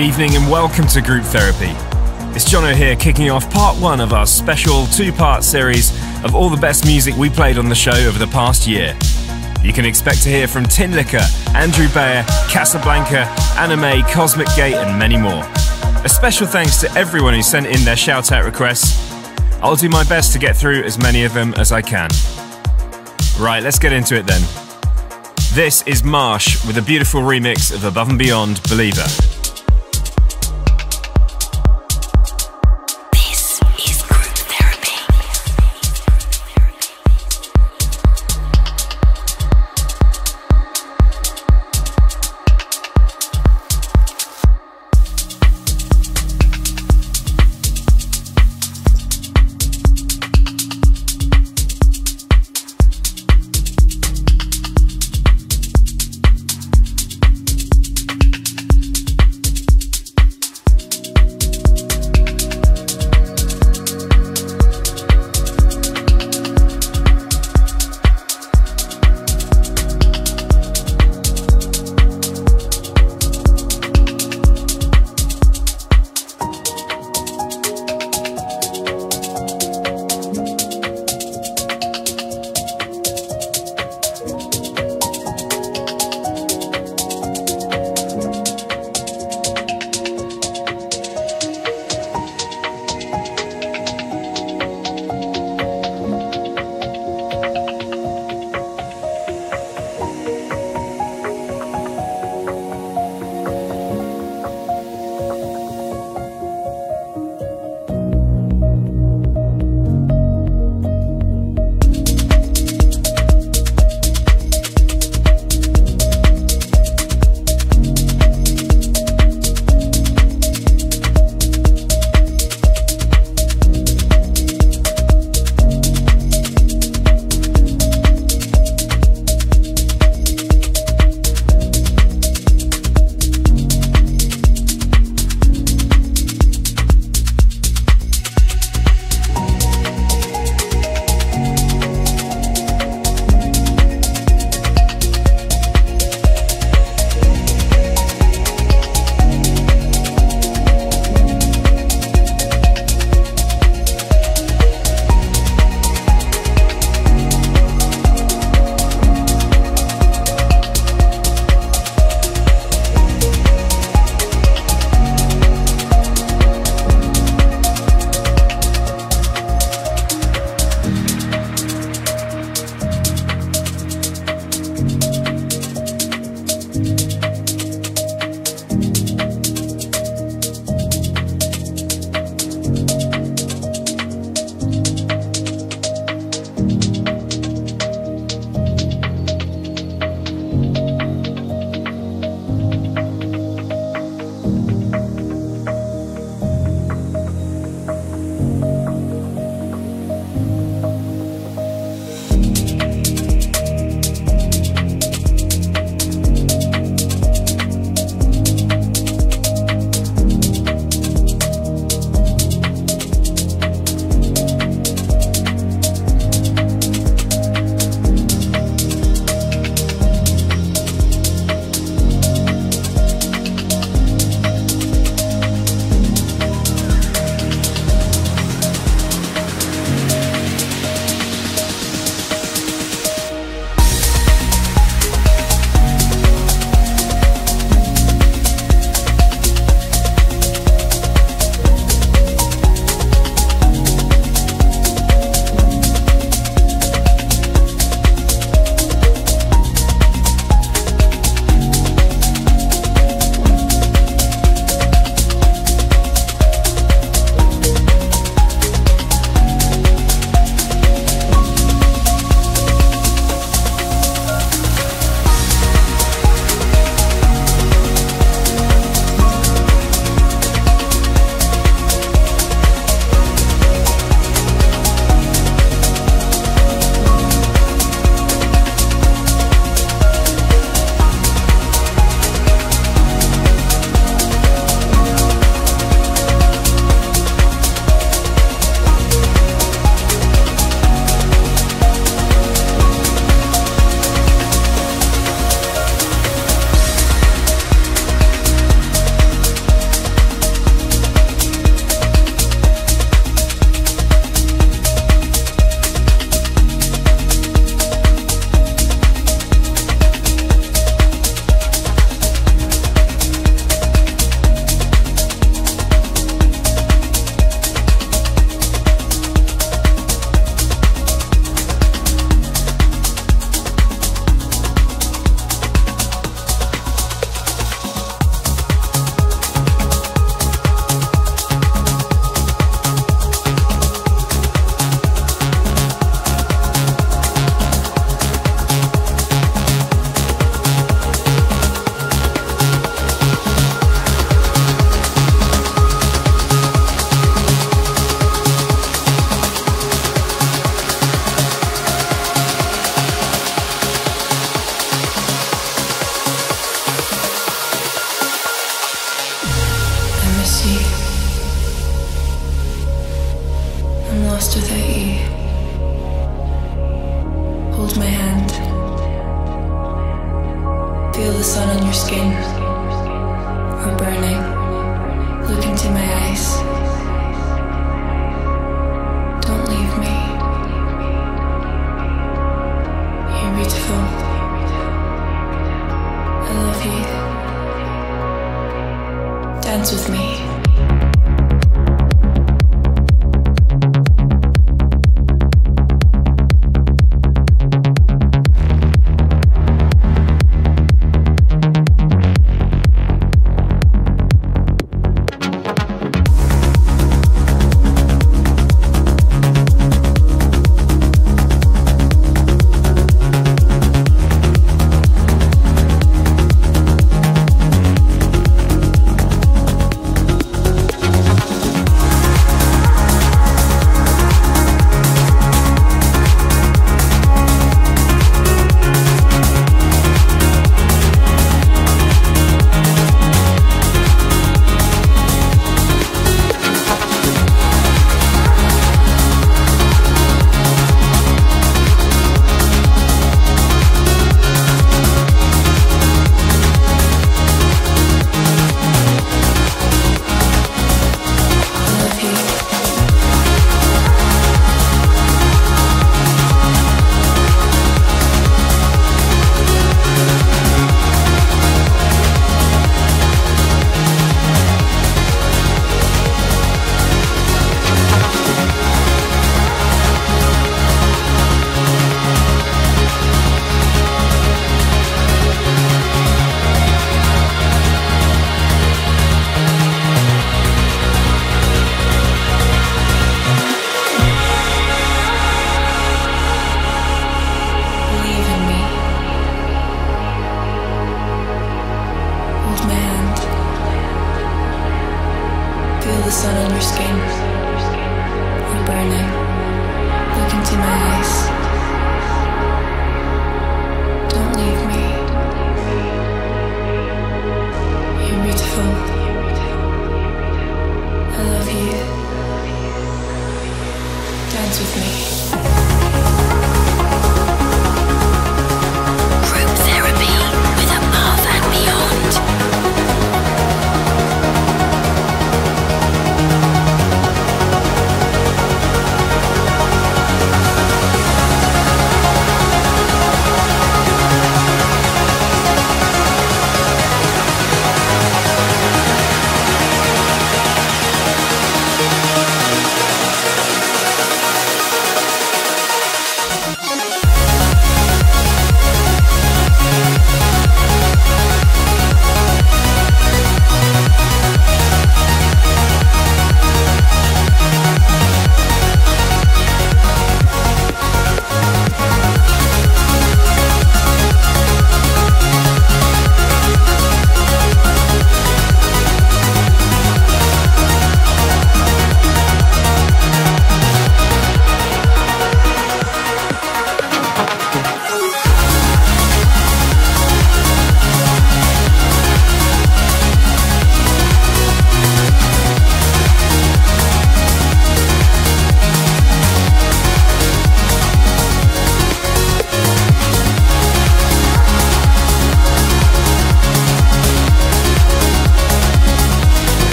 evening and welcome to Group Therapy. It's Jono here, kicking off part one of our special two part series of all the best music we played on the show over the past year. You can expect to hear from Tinlicker, Andrew Bayer, Kasablanca, Anime, Cosmic Gate, and many more. A special thanks to everyone who sent in their shout out requests. I'll do my best to get through as many of them as I can. Right, let's get into it then. This is Marsh with a beautiful remix of Above and Beyond Believer.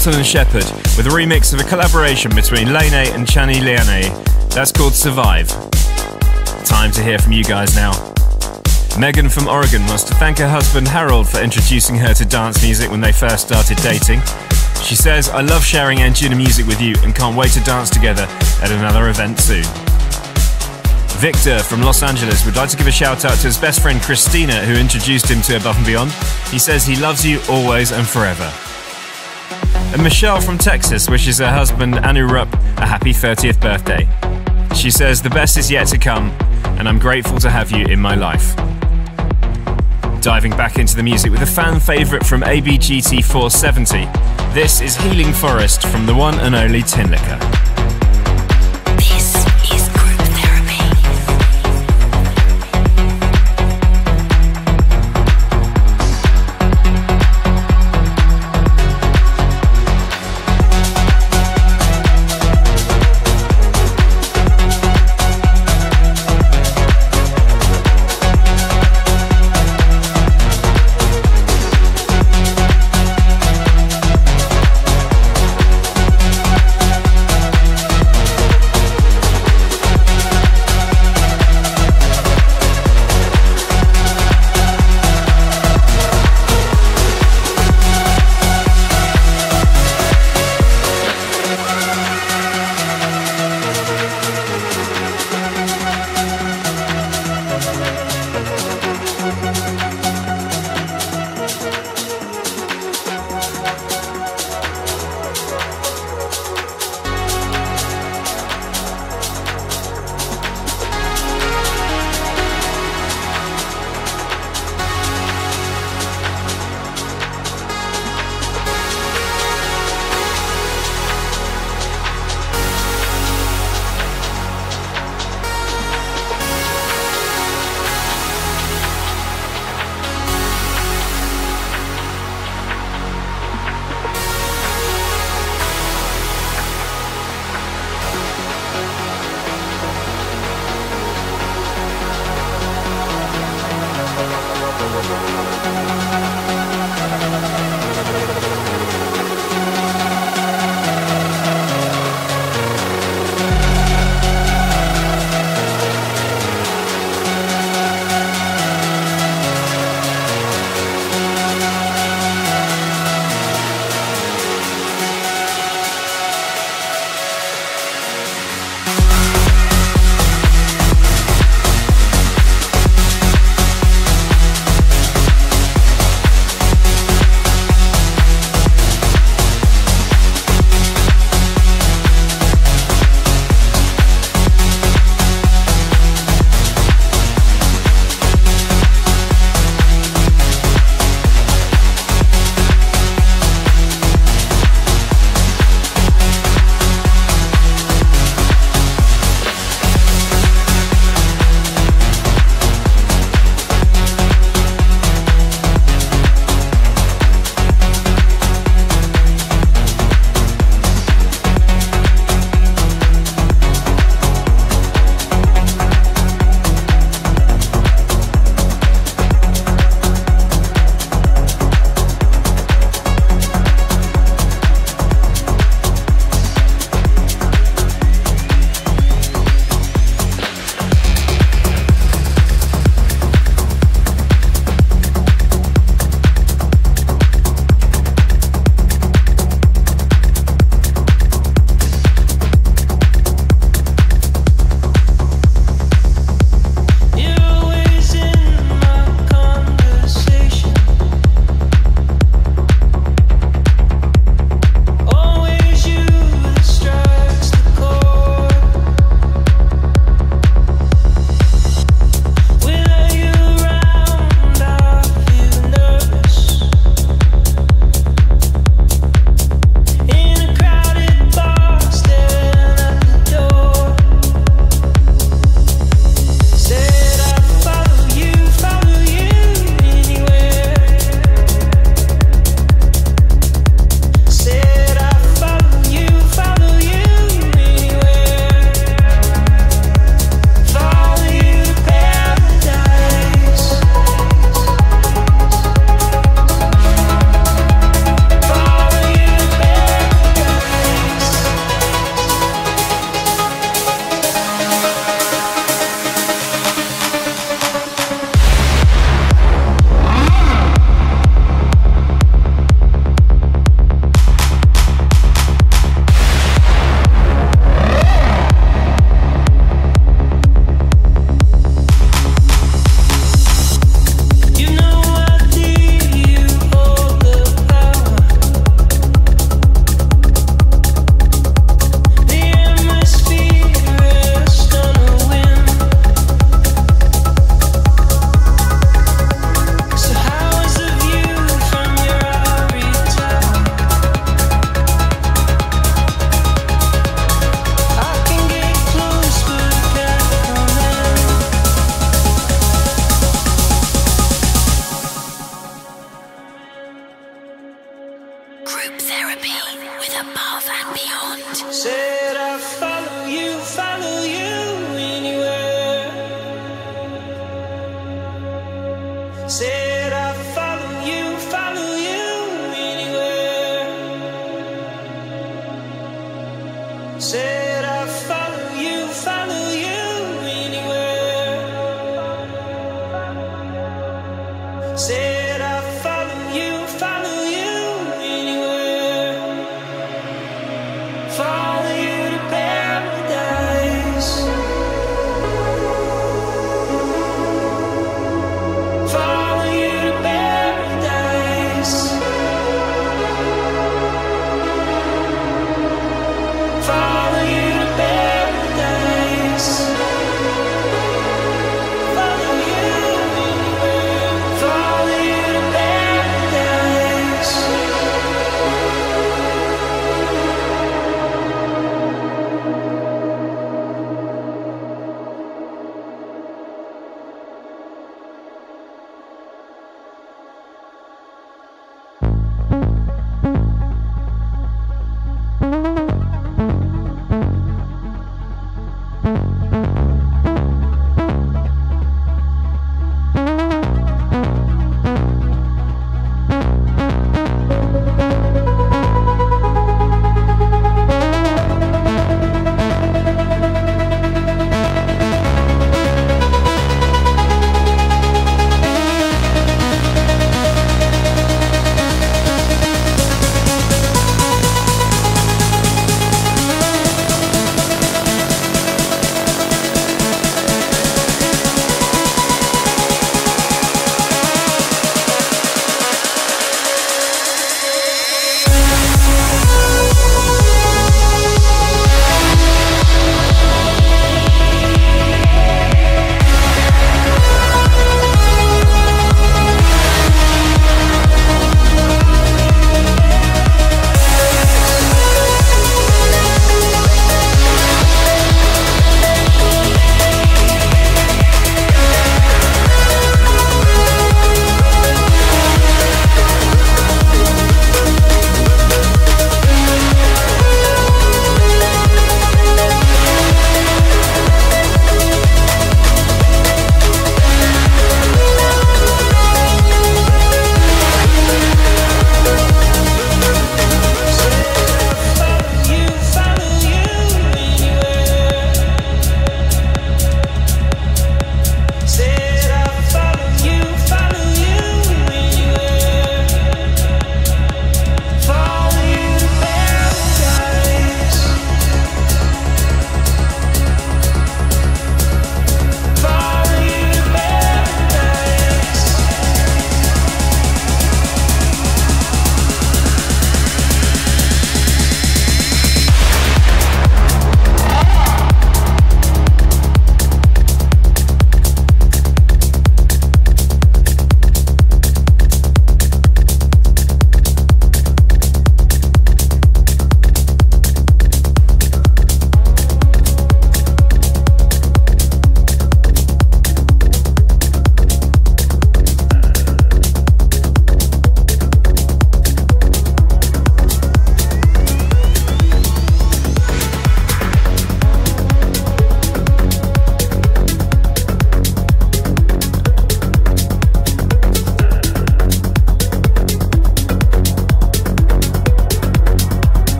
Hamilton and Shepard with a remix of a collaboration between Lene and Channy Leaneagh. That's called Survive. Time to hear from you guys now. Megan from Oregon wants to thank her husband Harold for introducing her to dance music when they first started dating. She says, I love sharing Anjuna music with you and can't wait to dance together at another event soon. Victor from Los Angeles would like to give a shout out to his best friend Christina, who introduced him to Above and Beyond. He says he loves you always and forever. And Michelle from Texas wishes her husband Anu Rupp a happy 30th birthday. She says the best is yet to come, and I'm grateful to have you in my life. Diving back into the music with a fan favourite from ABGT 470. This is Healing Forest from the one and only Tinlicker.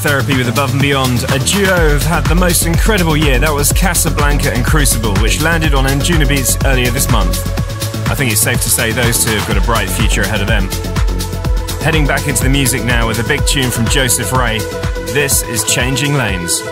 Therapy with Above and Beyond. A duo have had the most incredible year. That was Kasablanca and Crucible, which landed on Anjunabeats earlier this month. I think it's safe to say those two have got a bright future ahead of them. Heading back into the music now with a big tune from Joseph Ray. This is Changing Lanes.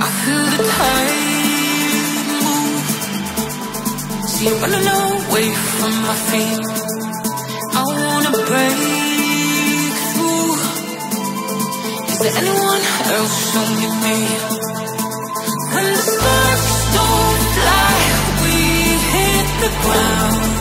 I feel the tide move. See running away from my feet. I wanna break through. Is there anyone else me? When the sparks don't fly, we hit the ground.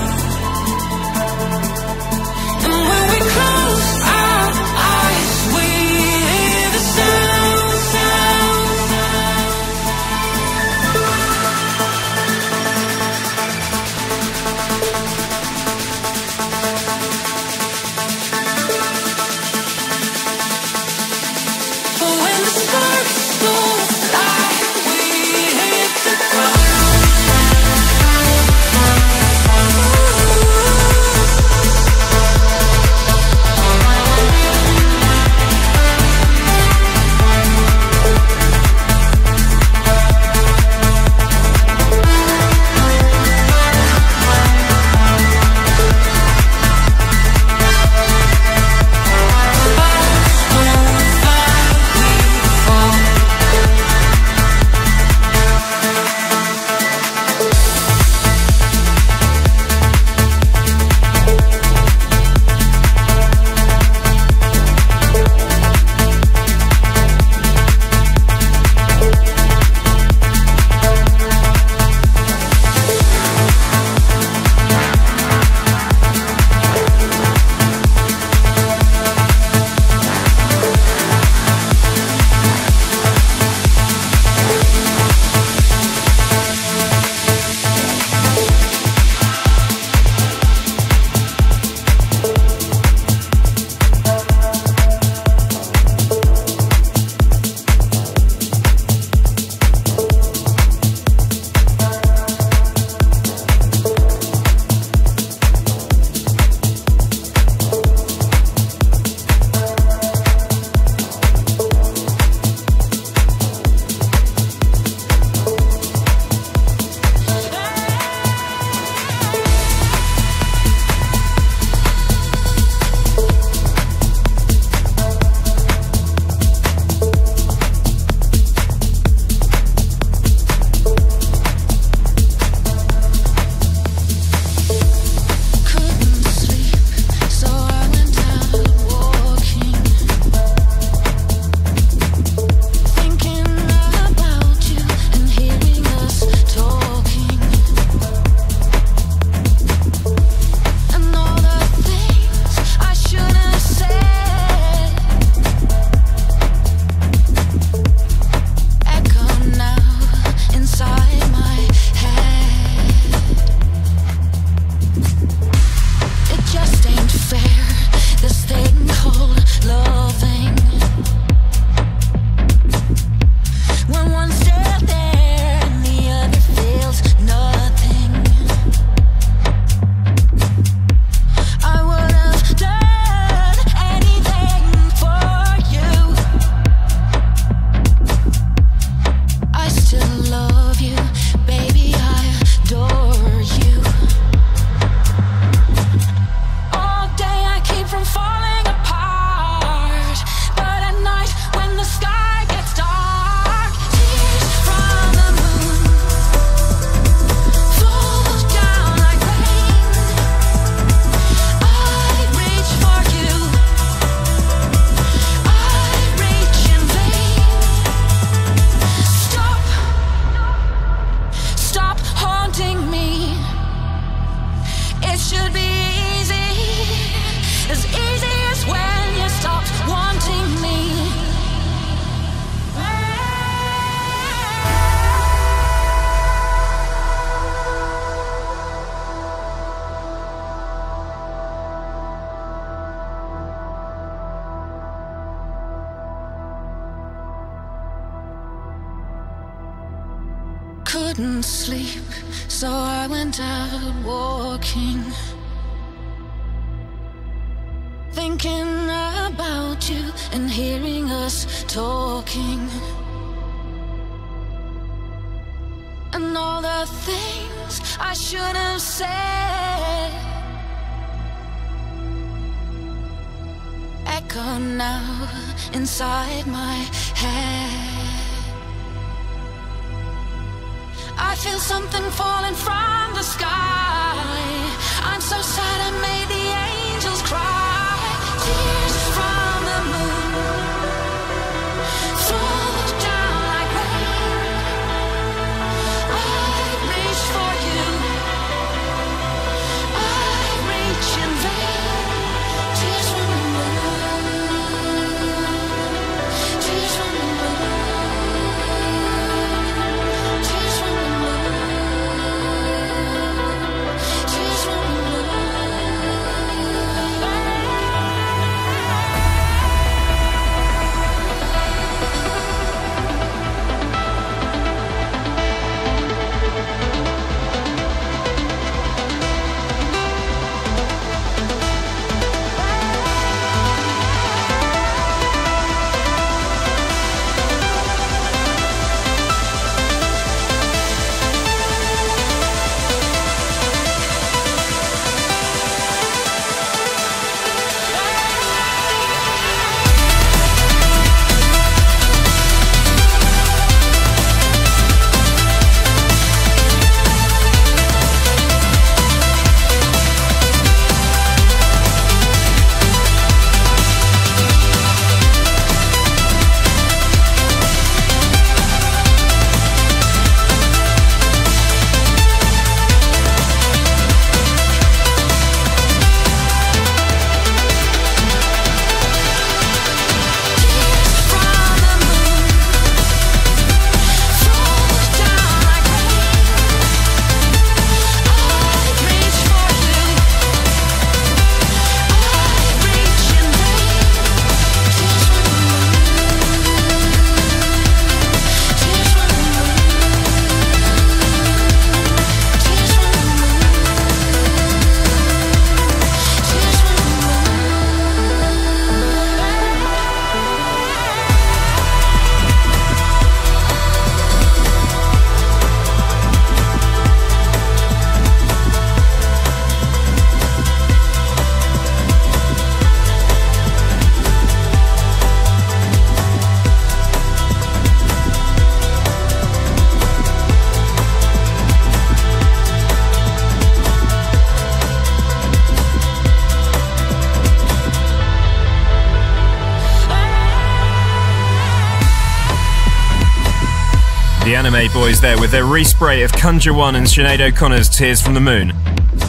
Anime Boys there with their respray of Conjure One and Sinead O'Connor's Tears from the Moon.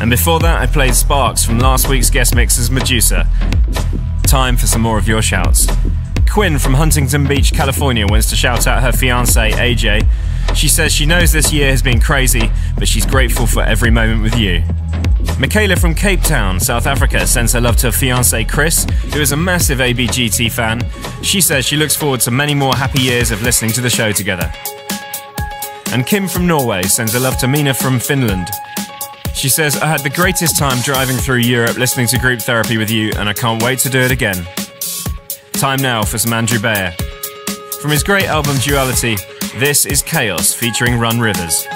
And before that, I played Sparks from last week's guest mix's Medusa. Time for some more of your shouts. Quinn from Huntington Beach, California wants to shout out her fiance, AJ. She says she knows this year has been crazy, but she's grateful for every moment with you. Michaela from Cape Town, South Africa, sends her love to her fiance Chris, who is a massive ABGT fan. She says she looks forward to many more happy years of listening to the show together. And Kim from Norway sends her love to Mina from Finland. She says, I had the greatest time driving through Europe listening to group therapy with you, and I can't wait to do it again. Time now for some Andrew Bayer. From his great album Duality, this is Chaos featuring Run Rivers.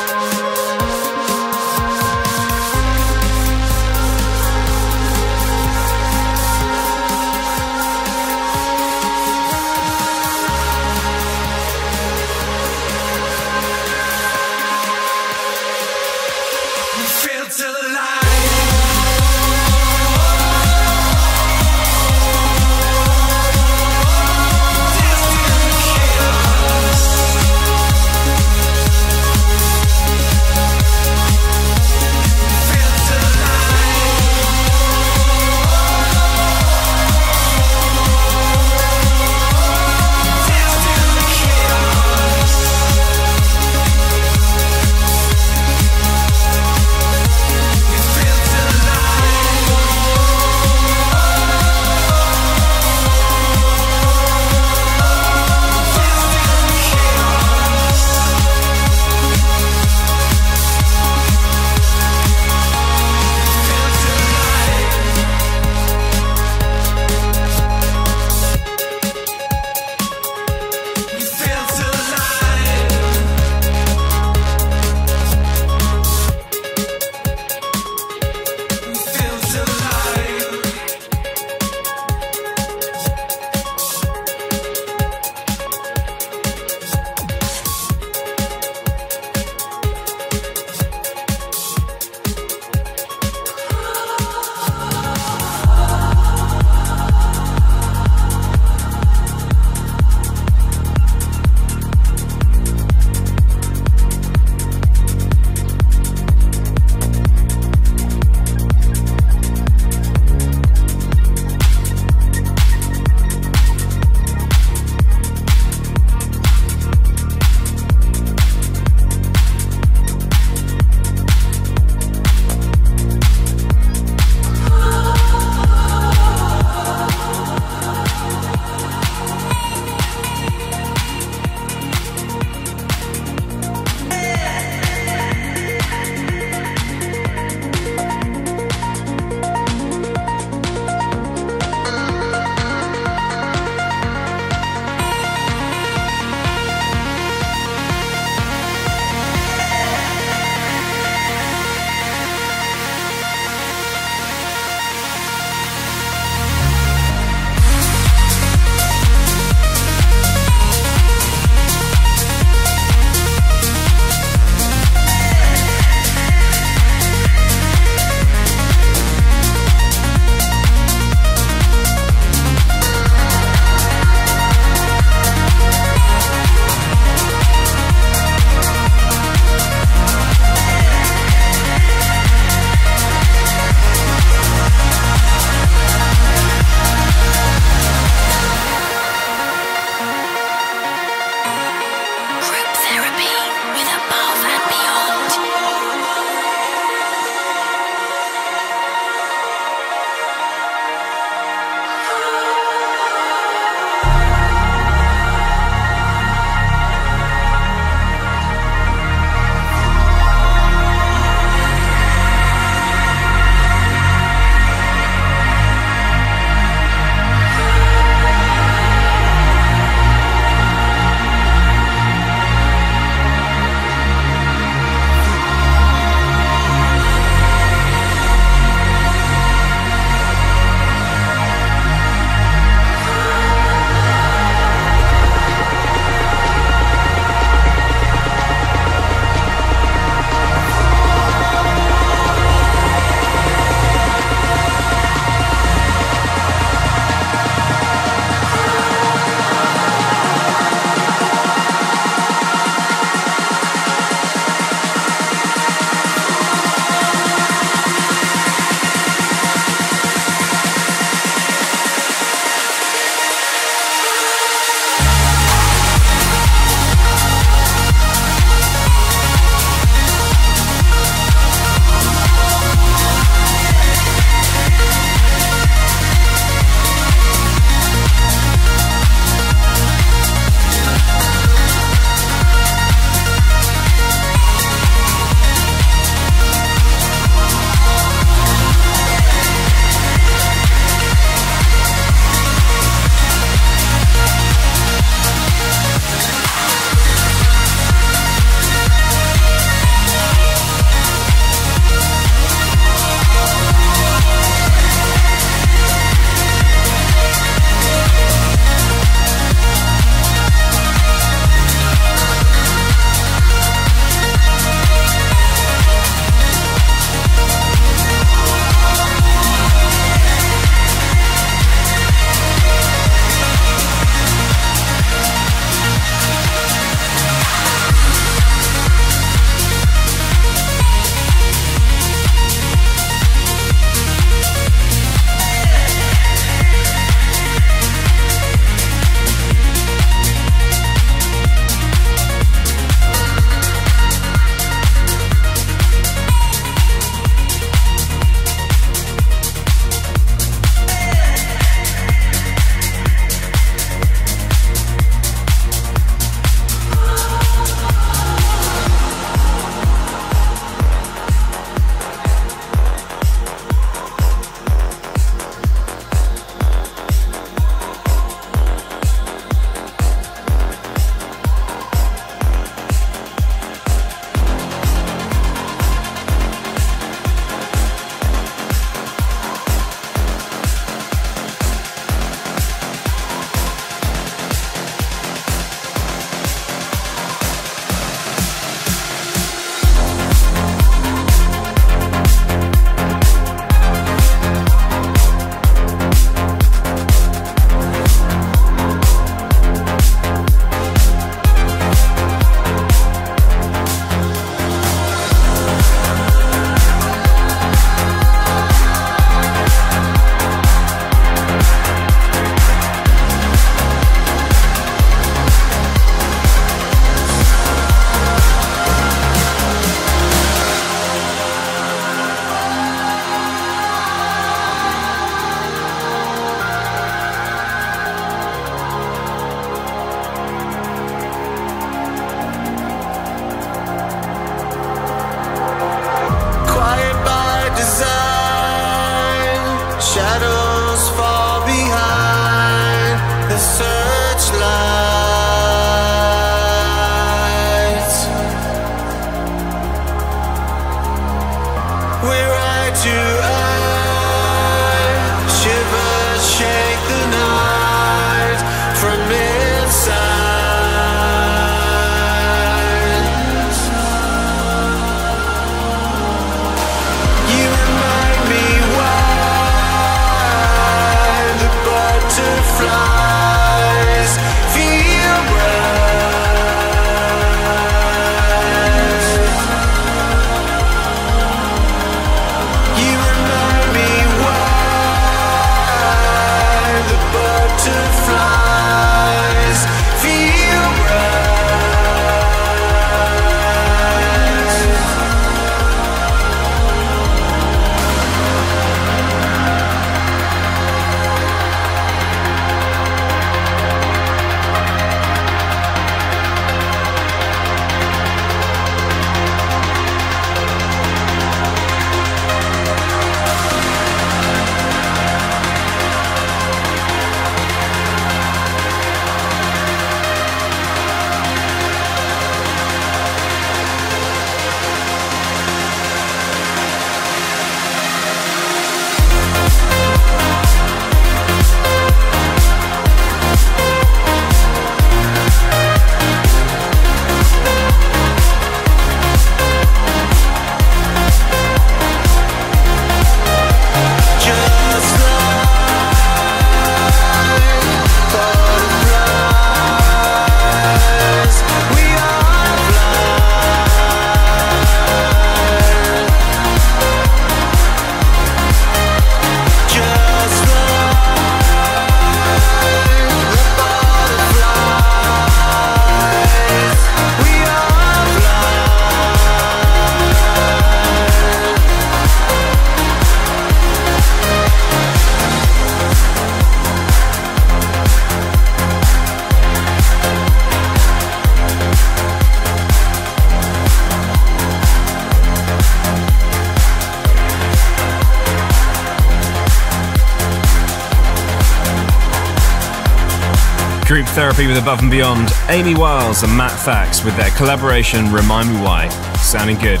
Therapy with Above and Beyond, Amy Wiles and Matt Fax with their collaboration Remind Me Why. Sounding good.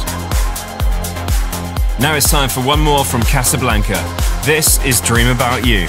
Now it's time for one more from Kasablanca. This is Dream About You.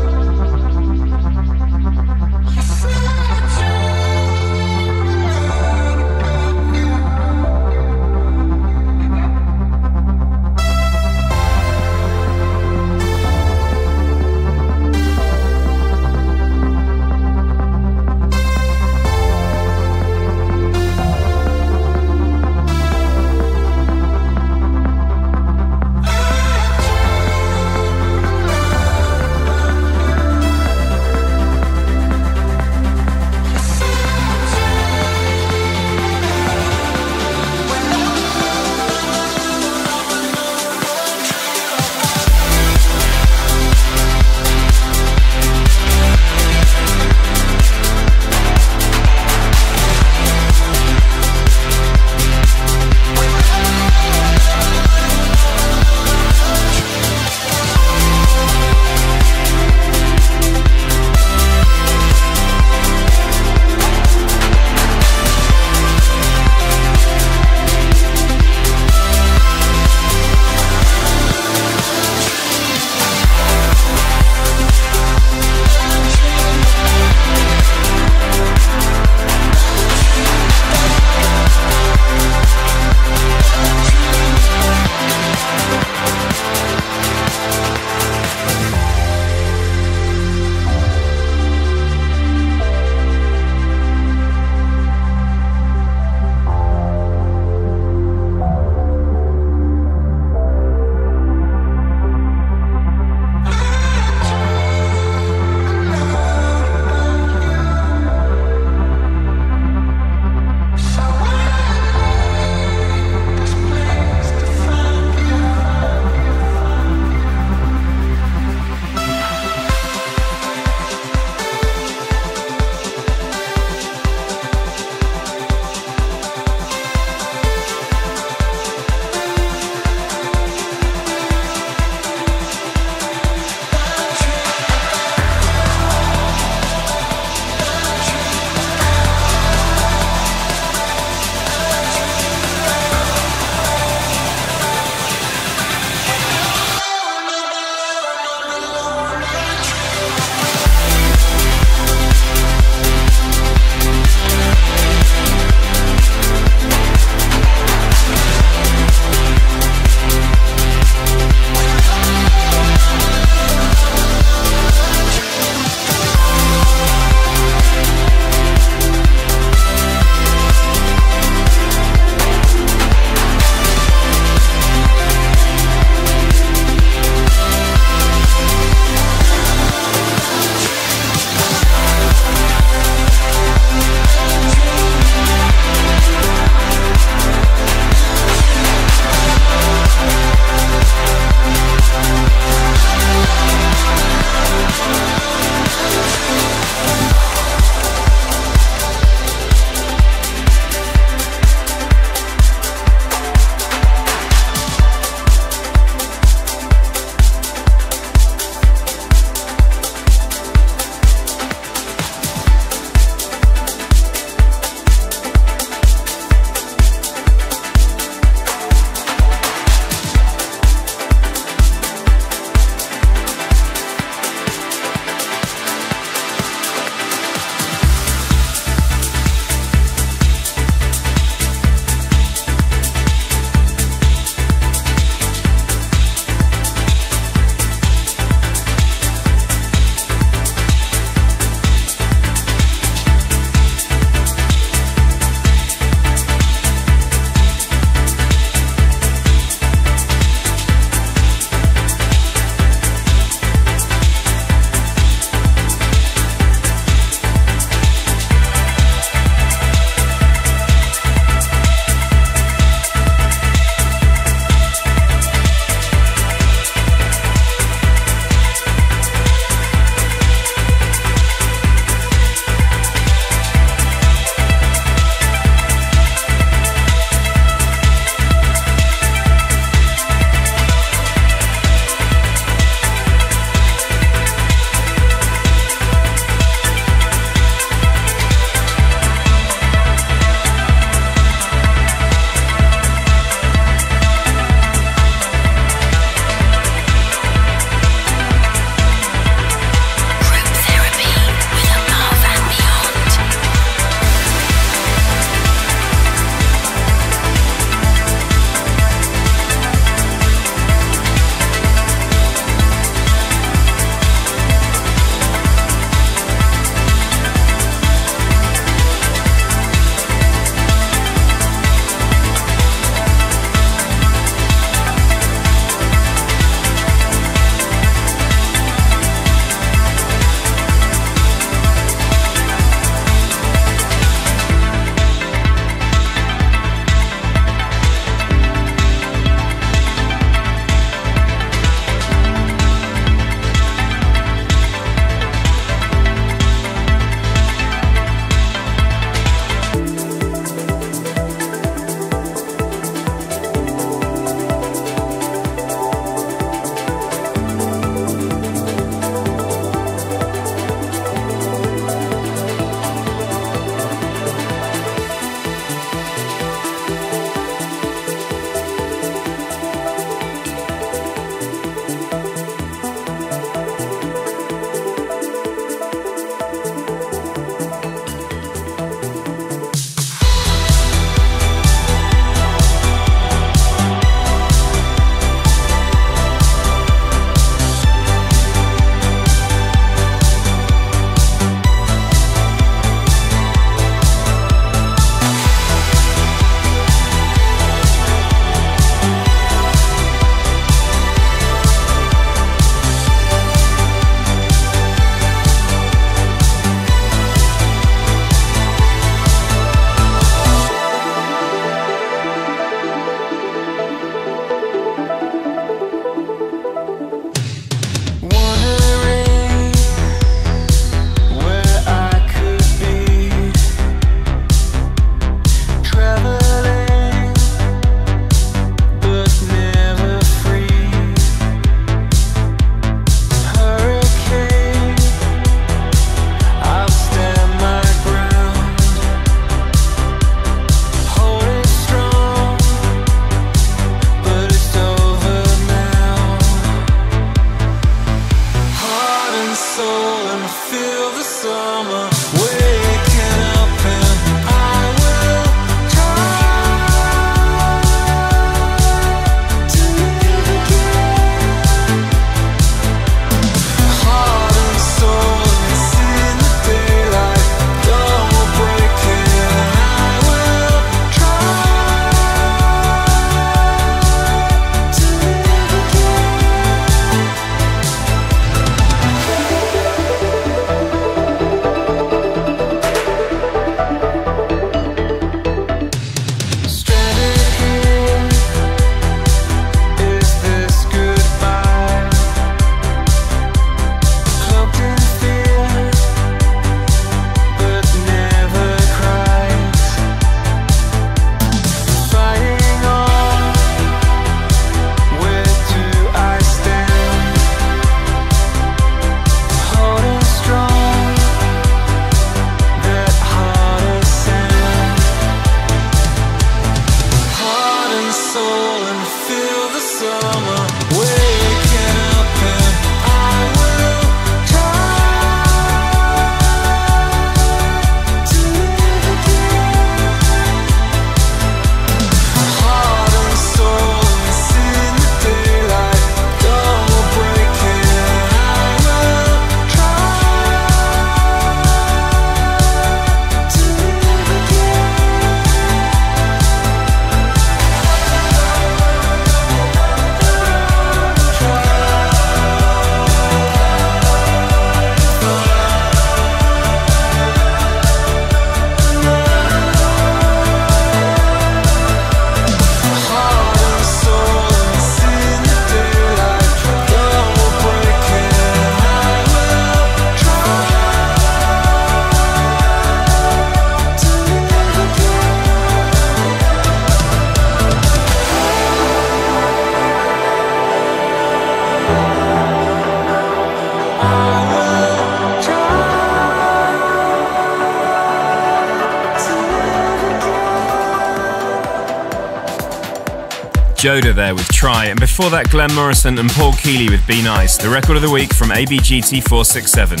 There with Try, and before that, Glenn Morrison and Paul Keeley with Be Nice, the record of the week from ABGT 467.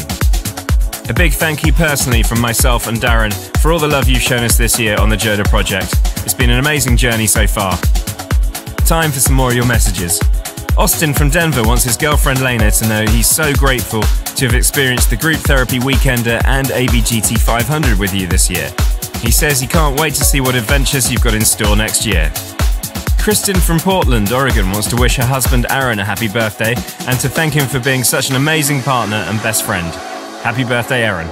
A big thank you personally from myself and Darren for all the love you've shown us this year on the Joda project. It's been an amazing journey so far. Time for some more of your messages. Austin from Denver wants his girlfriend Lena to know he's so grateful to have experienced the Group Therapy Weekender and ABGT 500 with you this year. He says he can't wait to see what adventures you've got in store next year. Kristen from Portland, Oregon wants to wish her husband Aaron a happy birthday and to thank him for being such an amazing partner and best friend. Happy birthday, Aaron.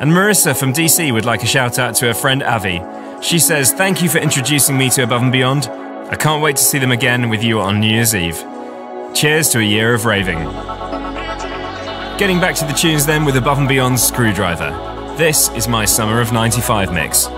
And Marissa from DC would like a shout out to her friend Avi. She says, Thank you for introducing me to Above and Beyond. I can't wait to see them again with you on New Year's Eve. Cheers to a year of raving. Getting back to the tunes then with Above and Beyond's Screwdriver. This is my Summer of 95 mix.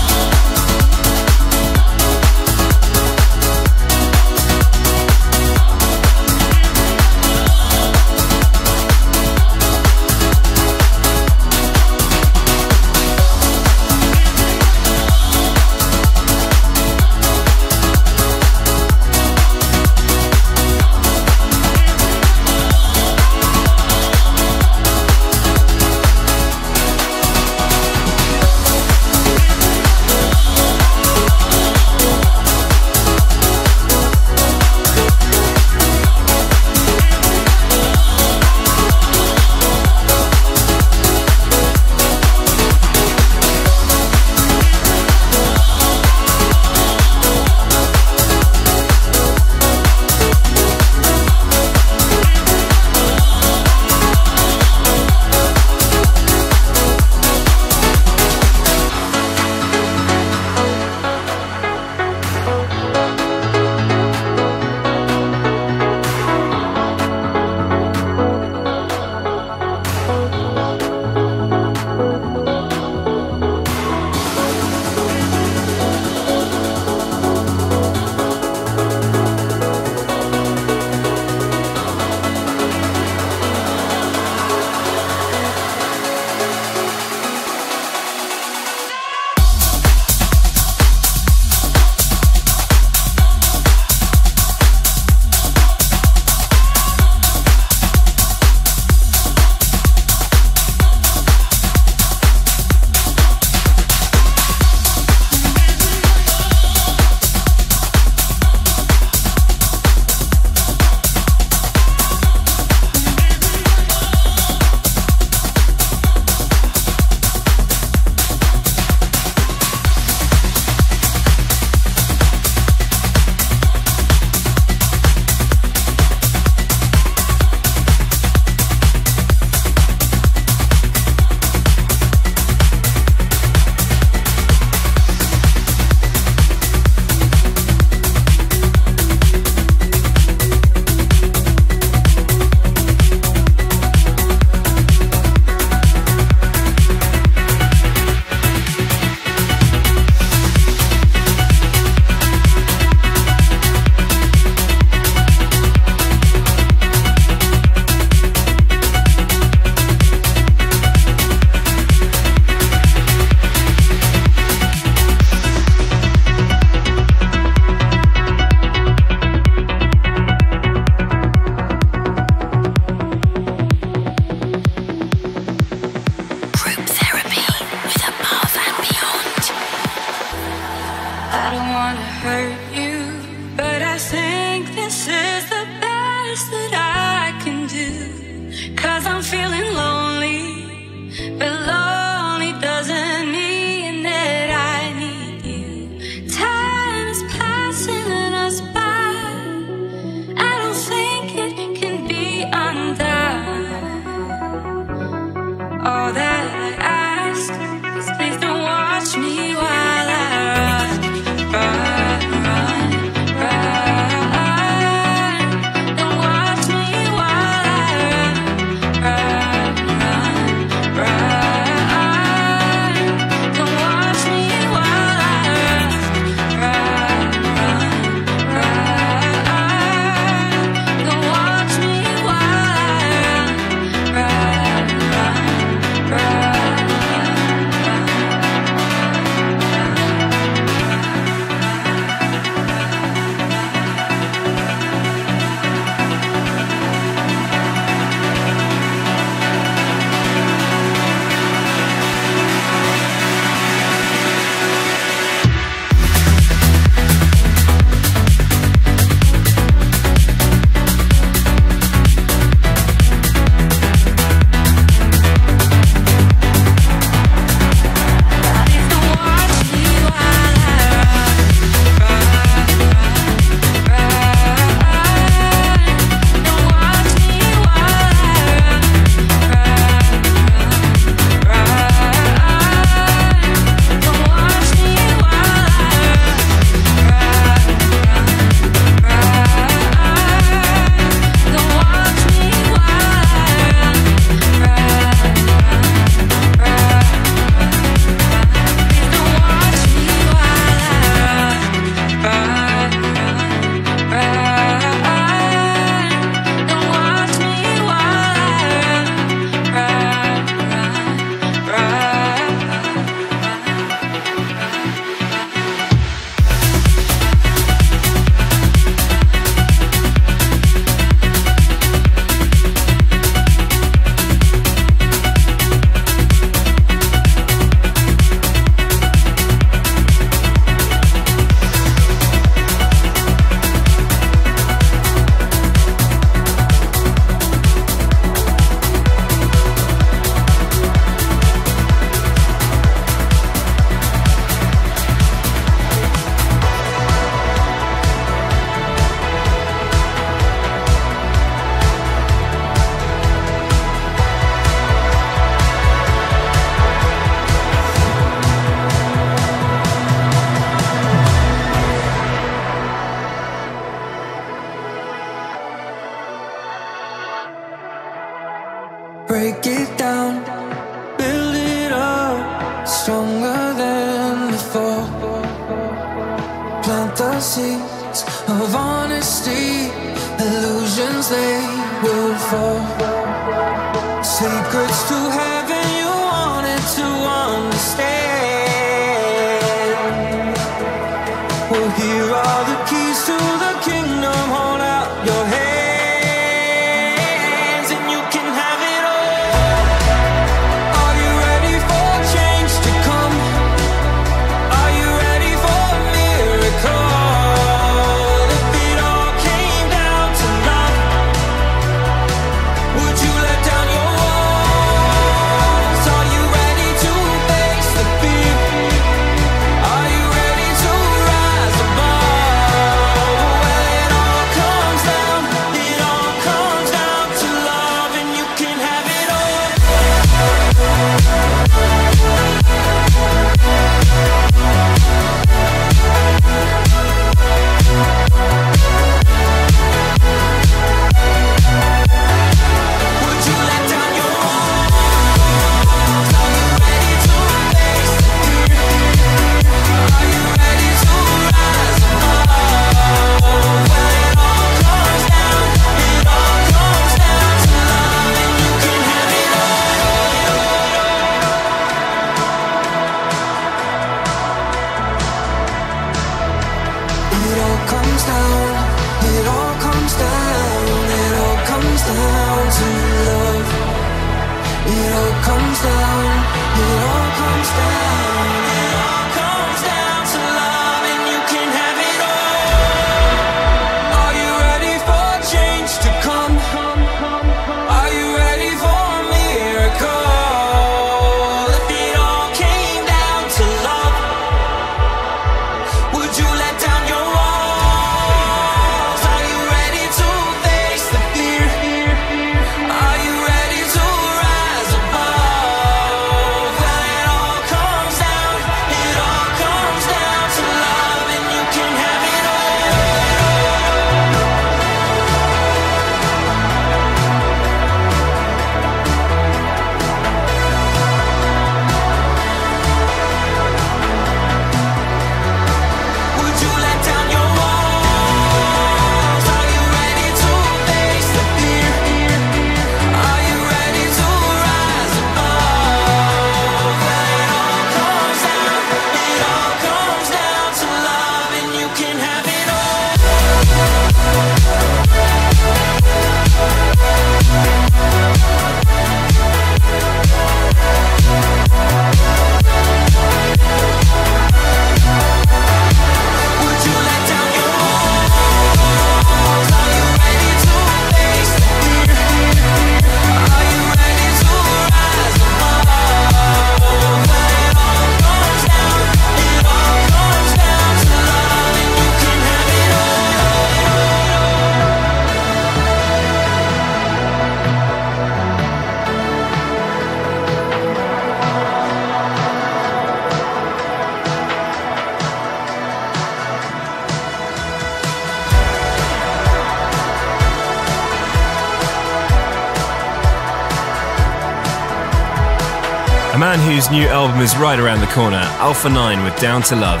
Blues' new album is right around the corner Alpha 9 with Down to Love.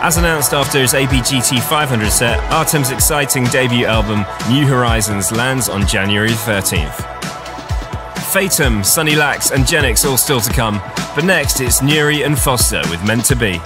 As announced after his ABGT 500 set, Artem's exciting debut album, New Horizons, lands on January 13th. Fatum, Sunny Lax, and Genix all still to come, but next it's Nuri and Foster with Meant to Be.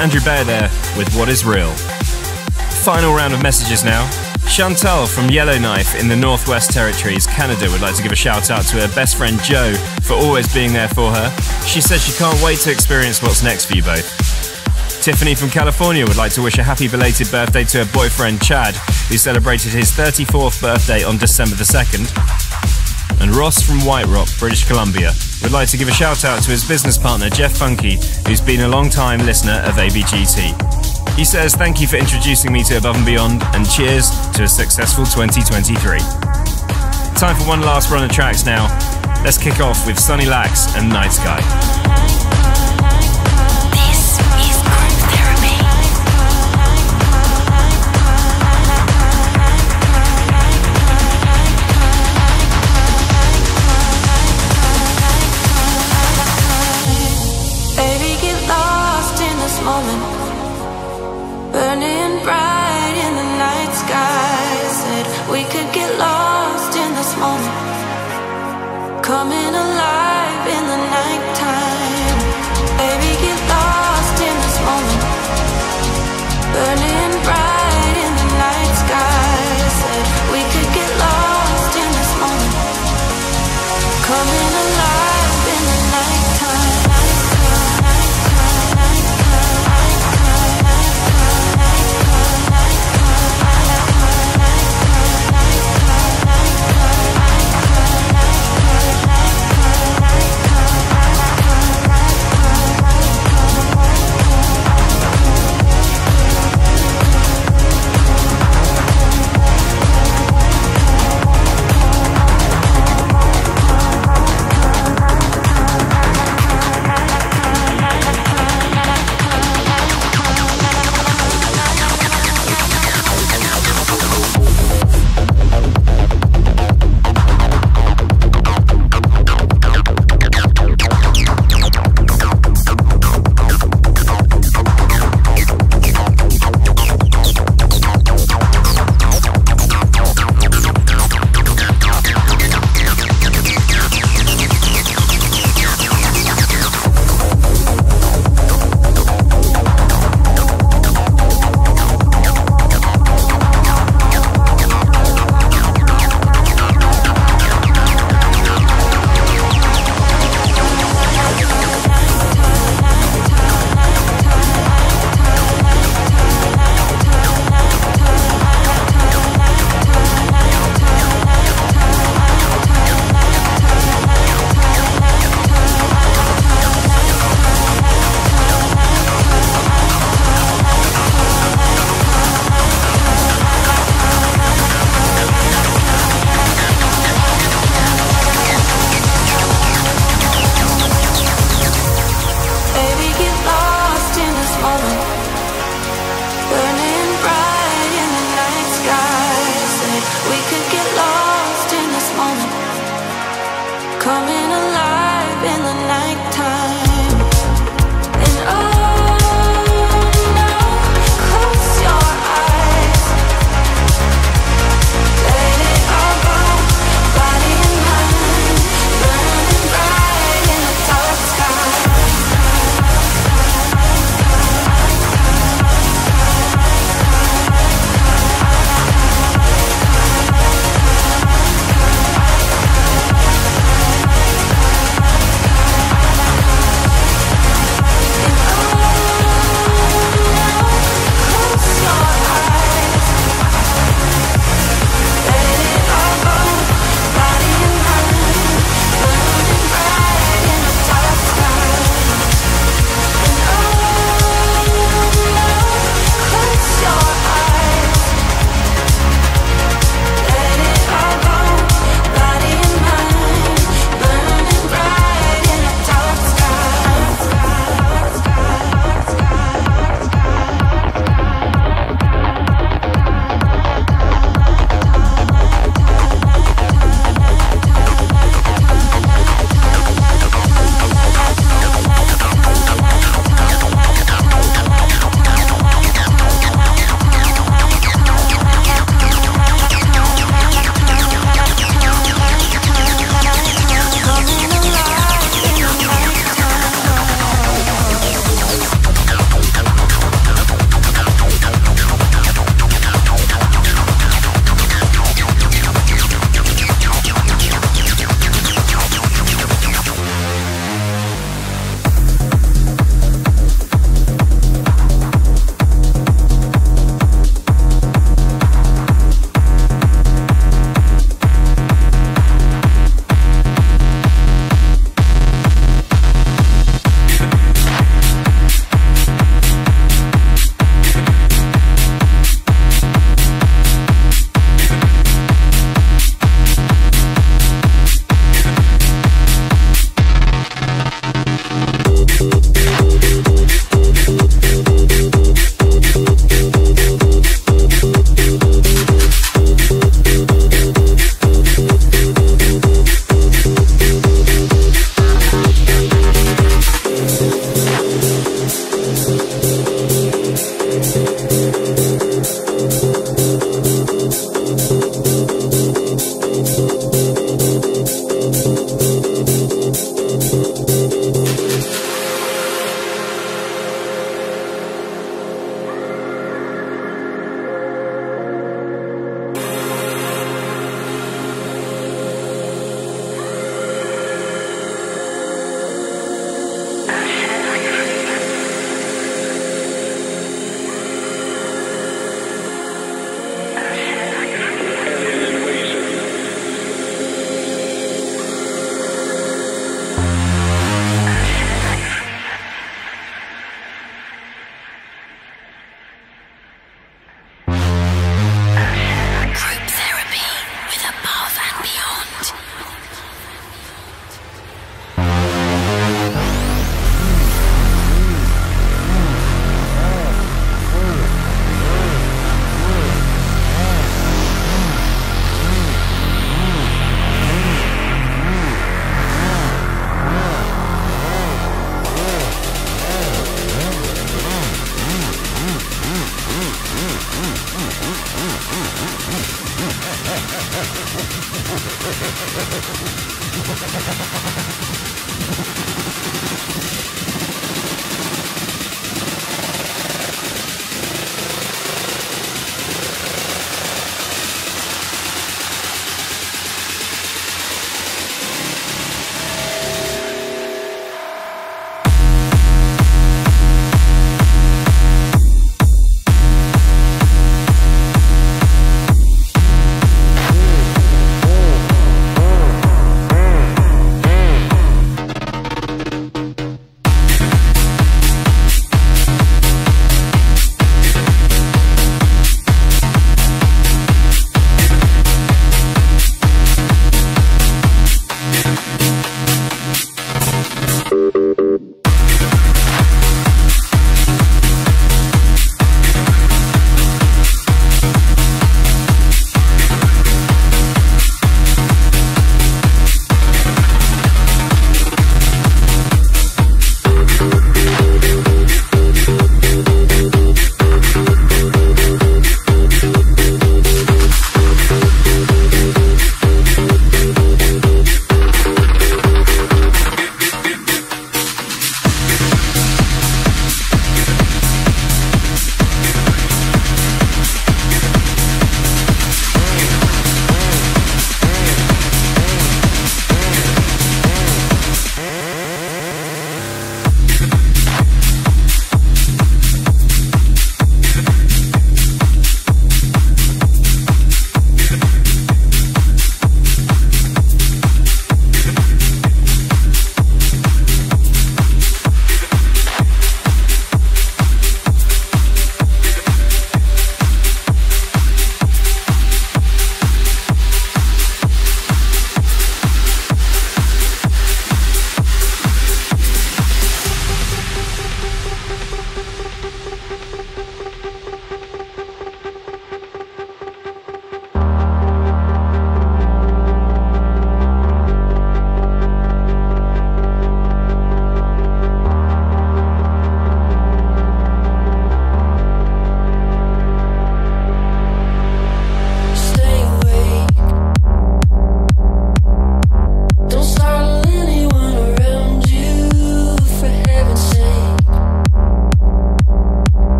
Andrew Bayer there with What Is Real. Final round of messages now. Chantal from Yellowknife in the Northwest Territories, Canada, would like to give a shout out to her best friend Joe for always being there for her. She says she can't wait to experience what's next for you both. Tiffany from California would like to wish a happy belated birthday to her boyfriend Chad, who celebrated his 34th birthday on December the 2nd. And Ross from White Rock, British Columbia, would like to give a shout out to his business partner Jeff Funky, who's been a long time listener of ABGT. He says thank you for introducing me to Above and Beyond and cheers to a successful 2023. Time for one last run of tracks now. Let's kick off with Sunny Lax and Night Sky.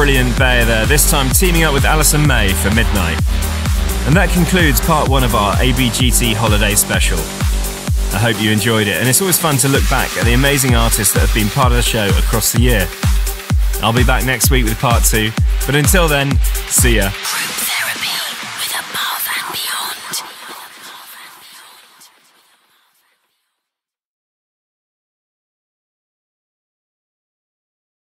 Brilliant bayer there, this time teaming up with Alison May for Midnight. And that concludes part one of our ABGT holiday special. I hope you enjoyed it, and it's always fun to look back at the amazing artists that have been part of the show across the year. I'll be back next week with part two, but until then, see ya.